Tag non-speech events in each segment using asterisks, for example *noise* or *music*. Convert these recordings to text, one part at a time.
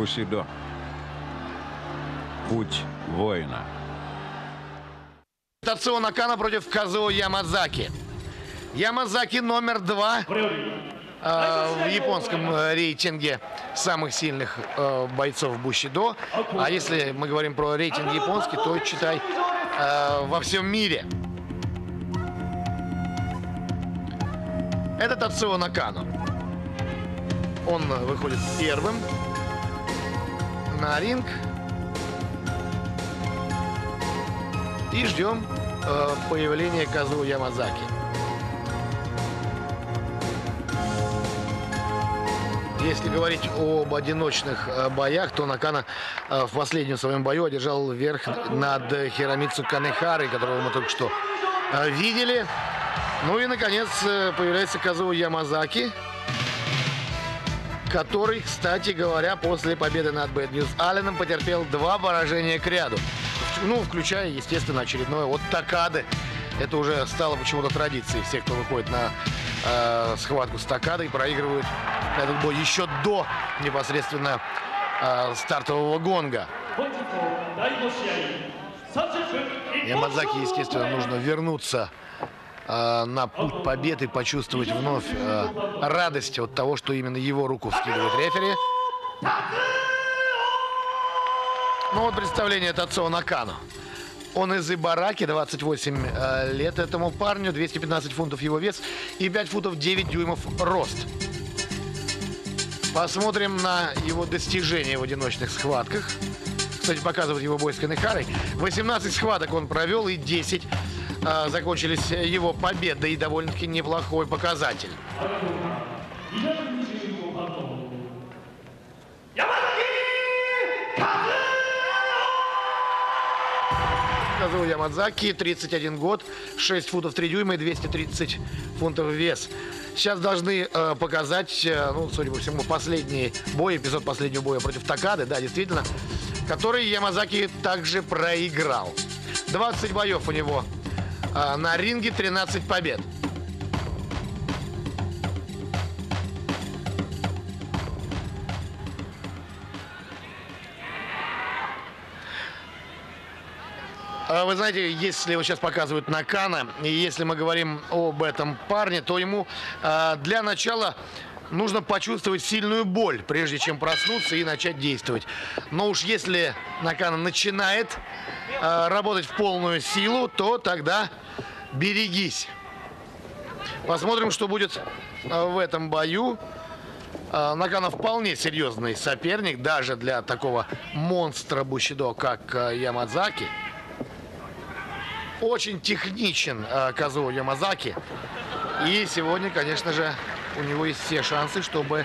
Бусидо. Путь воина. Тацио Накана против Казуо Ямадзаки. Ямадзаки номер два э, в японском э, рейтинге самых сильных э, бойцов Бусидо. А если мы говорим про рейтинг японский, то читай э, во всем мире. Это Тацио Накану. Он выходит первым на ринг. И ждем э, появления Казу Ямазаки. Если говорить об одиночных э, боях, то Накана э, в последнем своем бою одержал верх над Хиромицу Канехарой, которого мы только что э, видели. Ну и, наконец, появляется Казу Ямазаки, который, кстати говоря, после победы над Bad News Алленом потерпел два поражения к ряду. Ну, включая, естественно, очередное от Такады. Это уже стало почему-то традицией. Все, кто выходит на э, схватку с Такадой, проигрывают этот бой еще до непосредственно э, стартового гонга. Ямадзаки, естественно, нужно вернуться э, на путь победы, почувствовать вновь э, радость от того, что именно его руку вскидывает рефери. Ну вот представление Тацио Накану. Он из Ибараки, 28 э, лет этому парню, 215 фунтов его вес и 5 футов 9 дюймов рост. Посмотрим на его достижения в одиночных схватках. Кстати, показывает его бой с Канехарой. 18 схваток он провел и 10 э, закончились его победой. И довольно-таки неплохой показатель. Казуо Ямадзаки, 31 год, 6 футов 3 дюйма и 230 фунтов вес. Сейчас должны э, показать, э, ну, судя по всему, последний бой, эпизод последнего боя против Такады, да, действительно, который Ямазаки также проиграл. 20 боев у него э, на ринге, 13 побед. А Вы знаете, если вот сейчас показывают Накана, и если мы говорим об этом парне, то ему э, для начала нужно почувствовать сильную боль, прежде чем проснуться и начать действовать. Но уж если Накана начинает э, работать в полную силу, то тогда берегись. Посмотрим, что будет э, в этом бою. Э, Накана вполне серьезный соперник, даже для такого монстра Бущидо, как Ямадзаки. Очень техничен Казуо Ямазаки. И сегодня, конечно же, у него есть все шансы, чтобы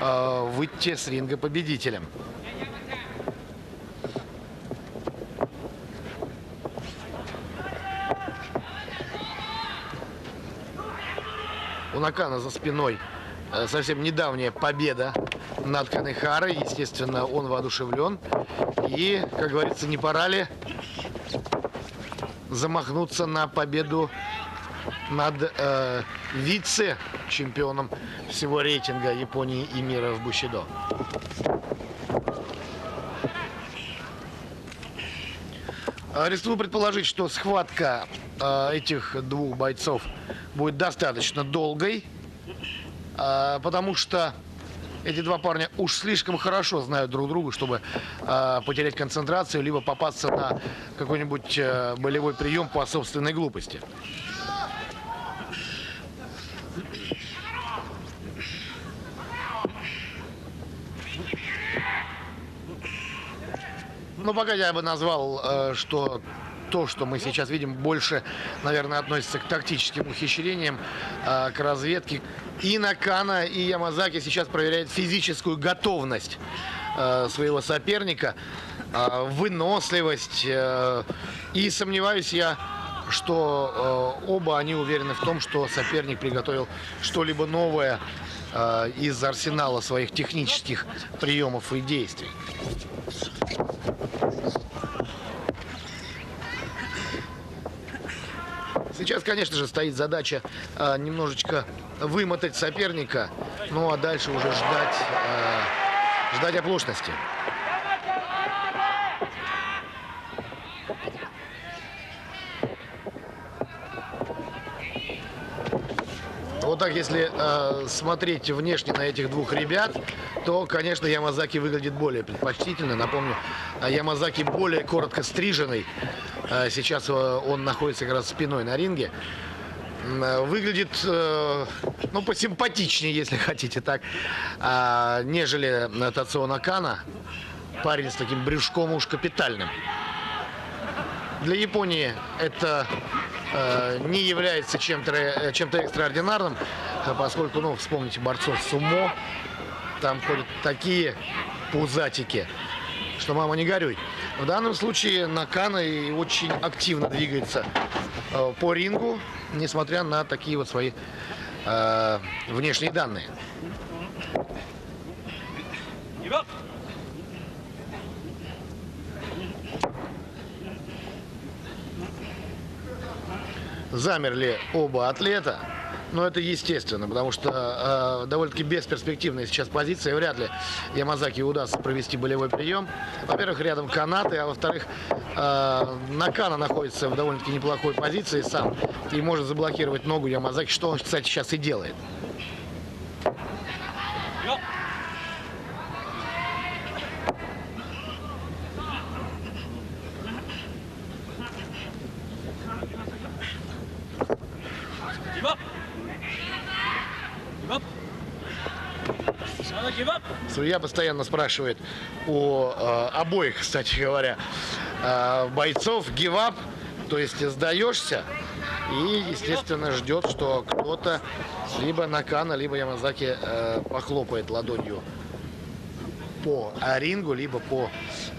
выйти с ринга победителем. У Накана за спиной э, совсем недавняя победа над Канехарой. Естественно, он воодушевлен. И, как говорится, не пора ли замахнуться на победу над э, вице-чемпионом всего рейтинга Японии и мира в Бущидо. А, Рискну предположить, что схватка э, этих двух бойцов будет достаточно долгой, э, потому что эти два парня уж слишком хорошо знают друг друга, чтобы э, потерять концентрацию, либо попасться на какой-нибудь э, болевой прием по собственной глупости. Ну, пока я бы назвал, э, что то, что мы сейчас видим, больше, наверное, относится к тактическим ухищрениям, э, к разведке. И Накана, и Ямазаки сейчас проверяют физическую готовность э, своего соперника, э, выносливость. и сомневаюсь я, что оба они уверены в том, что соперник приготовил что-либо новое из арсенала своих технических приемов и действий. Сейчас, конечно же, стоит задача э, немножечко вымотать соперника, ну а дальше уже ждать э, ждать оплошности. Вот так, если э, смотреть внешне на этих двух ребят, то, конечно, Ямазаки выглядит более предпочтительно. Напомню, Ямазаки более коротко стриженный. Э, сейчас э, он находится как раз спиной на ринге. Э, выглядит, э, ну, посимпатичнее, если *laughs* хотите так, э, нежели Тацио Накана. Парень с таким брюшком уж капитальным. Для Японии это не является чем-то э, чем экстраординарным, э, поскольку, ну, вспомните борцов сумо, там ходят такие пузатики, что мама не горюй. В данном случае Накана и очень активно двигается э, по рингу, несмотря на такие вот свои э, внешние данные. замерли оба атлета. Но это естественно, потому что э, довольно-таки бесперспективная сейчас позиция. Вряд ли Ямазаки удастся провести болевой прием. Во-первых, рядом канаты, а во-вторых, э, Накана находится в довольно-таки неплохой позиции сам и может заблокировать ногу Ямазаки, что он, кстати, сейчас и делает. Судья постоянно спрашивает у э, обоих, кстати говоря, э, бойцов гивап, то есть сдаешься, и, естественно, ждет, что кто-то либо Накана, либо Ямазаки э, похлопает ладонью по рингу, либо по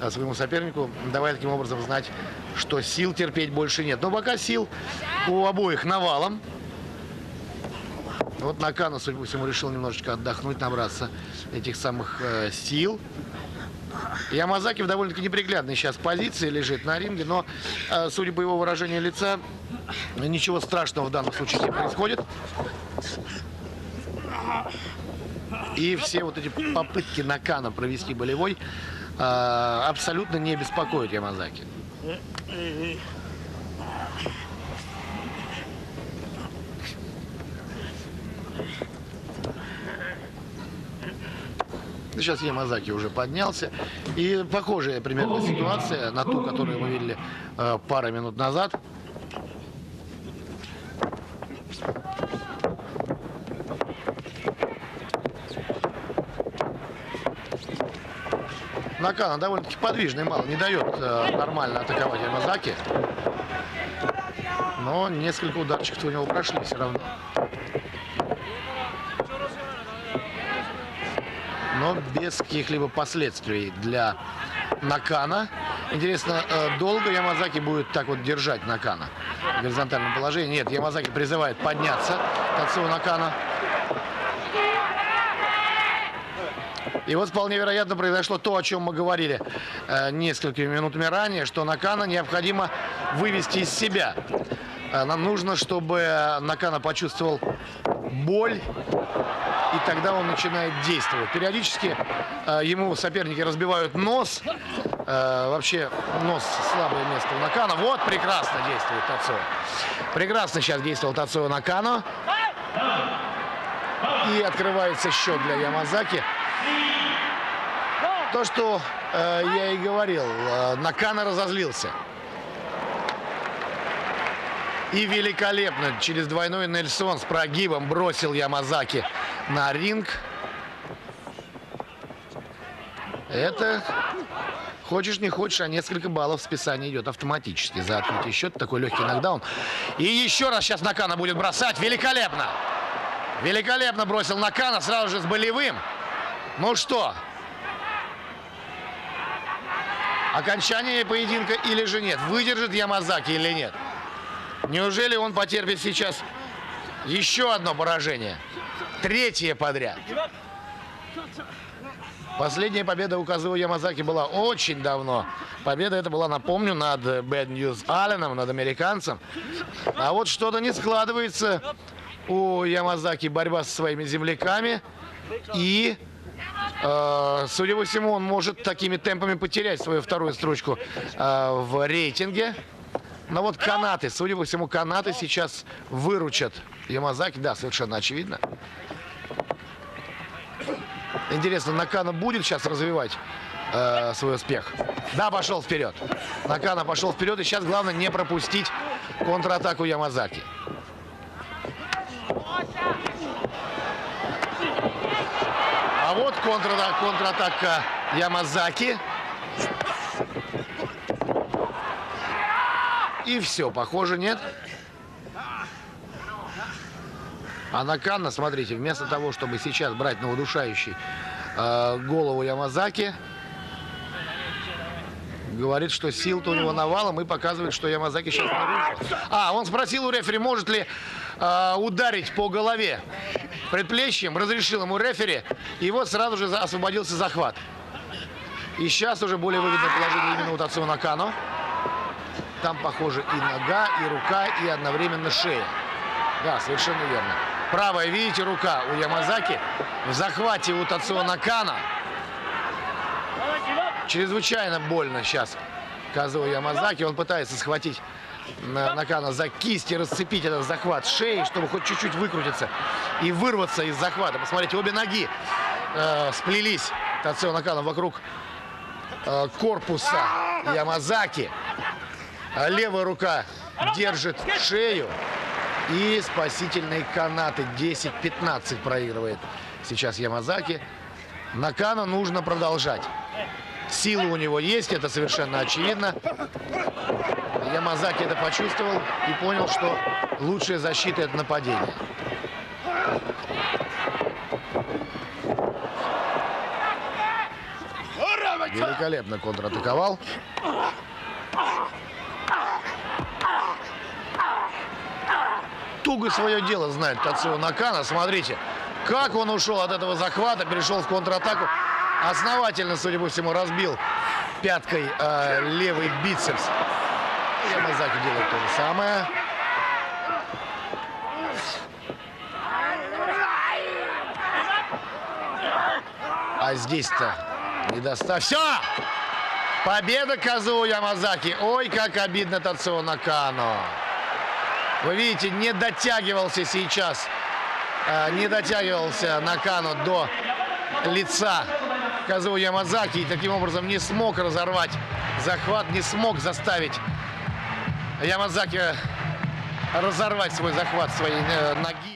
э, своему сопернику, давая таким образом знать, что сил терпеть больше нет. Но пока сил у обоих навалом. Вот Накана, судя по всему, решил немножечко отдохнуть, набраться этих самых э, сил. В довольно-таки неприглядной сейчас позиции лежит на ринге, но, э, судя по его выражению лица, ничего страшного в данном случае не происходит. И все вот эти попытки Накана провести болевой э, абсолютно не беспокоят Ямазаки. Сейчас Ямазаки уже поднялся. И похожая примерно ситуация на ту, которую мы видели э, пару минут назад. Накана довольно-таки подвижный, мало не дает э, нормально атаковать Ямазаки. Но несколько ударчиков у него прошли все равно. Но без каких-либо последствий для Накана. Интересно, э, долго Ямазаки будет так вот держать Накана в горизонтальном положении? Нет, Ямазаки призывает подняться отцу Накана. И вот вполне вероятно произошло то, о чем мы говорили э, несколькими минутами ранее, что Накана необходимо вывести из себя. Э, нам нужно, чтобы Накана почувствовал боль тогда он начинает действовать. Периодически э, ему соперники разбивают нос. Э, вообще нос слабое место у Накана. Вот прекрасно действует Тацио. Прекрасно сейчас действовал Тацио Накана. И открывается счет для Ямазаки. То, что э, я и говорил, э, Накана разозлился. И великолепно через двойной Нельсон с прогибом бросил Ямазаки на ринг. Это, хочешь не хочешь, а несколько баллов в списании идет автоматически за открытие счета. Такой легкий нокдаун. И еще раз сейчас Накана будет бросать. Великолепно! Великолепно бросил Накана сразу же с болевым. Ну что? Окончание поединка или же нет? Выдержит Ямазаки или нет? Неужели он потерпит сейчас еще одно поражение? Третье подряд. Последняя победа у Казуо Ямазаки была очень давно. Победа эта была, напомню, над Bad News Алленом, над американцем. А вот что-то не складывается у Ямазаки борьба со своими земляками. И Э, Судя по всему, он может такими темпами потерять свою вторую строчку э, в рейтинге. Но вот канаты, судя по всему, канаты сейчас выручат Ямазаки. Да, совершенно очевидно. Интересно, Накана будет сейчас развивать э, свой успех? Да, пошел вперед. Накана пошел вперед. И сейчас главное не пропустить контратаку Ямазаки. А вот контратака, контратака Ямазаки. И все, похоже, нет. А Накана, смотрите, вместо того, чтобы сейчас брать на удушающий э, голову Ямазаки, говорит, что сил-то у него навалом и показывает, что Ямазаки сейчас нарушил. А, он спросил у рефери, может ли э, ударить по голове предплечьем, разрешил ему рефери, и вот сразу же освободился захват. И сейчас уже более выгодное положение именно у Тацио Накано. Там, похоже, и нога, и рука, и одновременно шея. Да, совершенно верно. Правая, видите, рука у Ямазаки в захвате у Тацио Накана. Чрезвычайно больно сейчас Казуо Ямазаки. Он пытается схватить на- Накана за кисть и расцепить этот захват шеи, чтобы хоть чуть-чуть выкрутиться и вырваться из захвата. Посмотрите, обе ноги э, сплелись Тацио Накана вокруг э, корпуса Ямазаки. А левая рука держит шею. И спасительные канаты 10-15 проигрывает сейчас Ямазаки. Накана нужно продолжать. Силы у него есть, это совершенно очевидно. Ямазаки это почувствовал и понял, что лучшая защита это нападение. Великолепно контратаковал. Туго свое дело знает Тацио Накана. Смотрите, как он ушел от этого захвата, перешел в контратаку. Основательно, судя по всему, разбил пяткой э, левый бицепс. Ямазаки делает то же самое. А здесь-то не достав. Все! Победа Казуо Ямазаки. Ой, как обидно Тацио Накано. Вы видите, не дотягивался сейчас, э, не дотягивался Накану до лица Казуо Ямазаки и таким образом не смог разорвать захват, не смог заставить Ямазаки разорвать свой захват своей э, ноги.